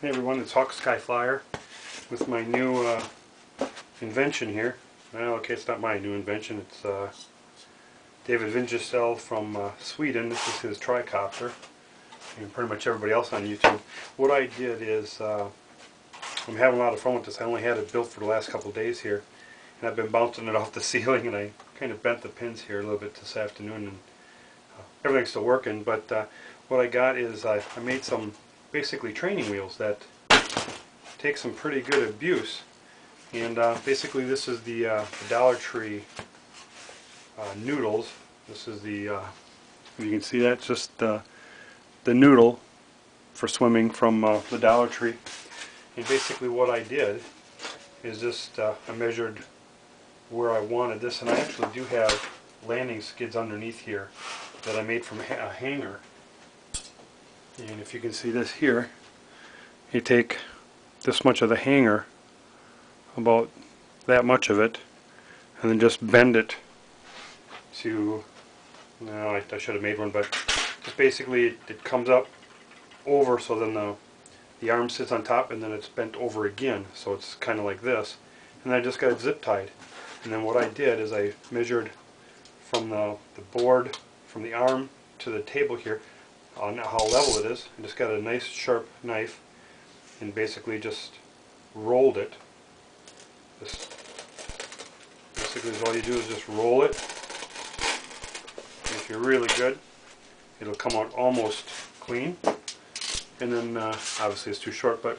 Hey everyone, it's Hawk Sky Flyer with my new uh, invention here. Well, okay, it's not my new invention. It's uh, David Windestål from uh, Sweden. This is his tricopter, and pretty much everybody else on YouTube. What I did is, uh, I'm having a lot of fun with this. I only had it built for the last couple days here, and I've been bouncing it off the ceiling, and I kind of bent the pins here a little bit this afternoon, and uh, everything's still working. But uh, what I got is I, I made some basically training wheels that take some pretty good abuse. And uh, basically this is the, uh, the Dollar Tree uh, noodles. This is the, uh, you can see that, just the, the noodle for swimming from uh, the Dollar Tree. And basically what I did is just, uh, I measured where I wanted this, and I actually do have landing skids underneath here that I made from a hanger. And if you can see this here, you take this much of the hanger, about that much of it, and then just bend it to, no, I, I should have made one, but just basically it, it comes up over so then the, the arm sits on top and then it's bent over again, so it's kind of like this. And I just got it zip tied. And then what I did is I measured from the, the board, from the arm to the table here, on how level it is. I just got a nice sharp knife and basically just rolled it. Basically all you do is just roll it. And if you're really good, it'll come out almost clean. And then uh, obviously it's too short, but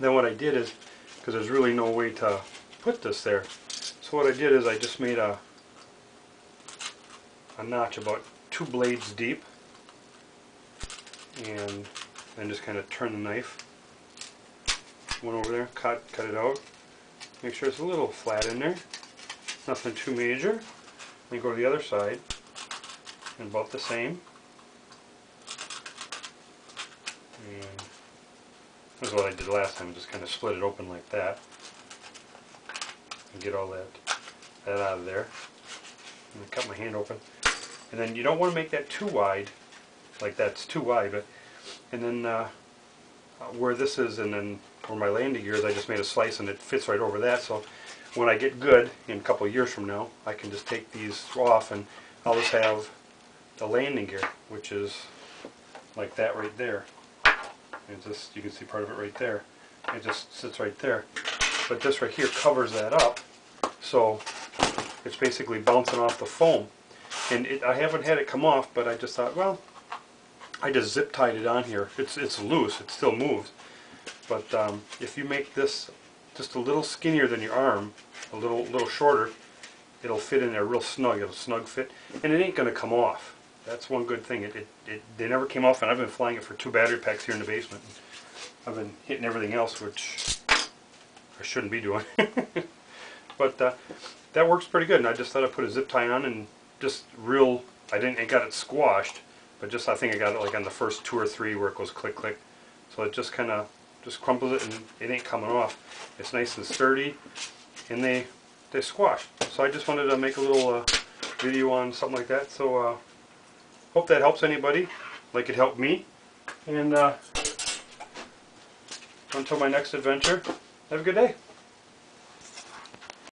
then what I did is, because there's really no way to put this there, so what I did is I just made a a notch about two blades deep and then just kind of turn the knife one over there cut cut it out. Make sure it's a little flat in there nothing too major. Then go to the other side and about the same. And this is what I did last time just kind of split it open like that. And get all that that out of there. And cut my hand open. And then you don't want to make that too wide like that's too wide but and then uh, where this is and then where my landing gear is I just made a slice and it fits right over that so when I get good in a couple years from now I can just take these off and I'll just have the landing gear which is like that right there. And just you can see part of it right there. It just sits right there. But this right here covers that up so it's basically bouncing off the foam. And it, I haven't had it come off but I just thought well I just zip tied it on here. It's it's loose. It still moves. But um, if you make this just a little skinnier than your arm, a little little shorter, it'll fit in there real snug. It'll snug fit, and it ain't gonna come off. That's one good thing. It, it, it they never came off, and I've been flying it for two battery packs here in the basement. I've been hitting everything else, which I shouldn't be doing. but uh, that works pretty good. And I just thought I'd put a zip tie on and just real. I didn't. I got it squashed but just I think I got it like on the first two or three where it goes click click. So it just kind of just crumples it and it ain't coming off. It's nice and sturdy and they they squash. So I just wanted to make a little uh, video on something like that. So uh, hope that helps anybody like it helped me. And uh, until my next adventure, have a good day.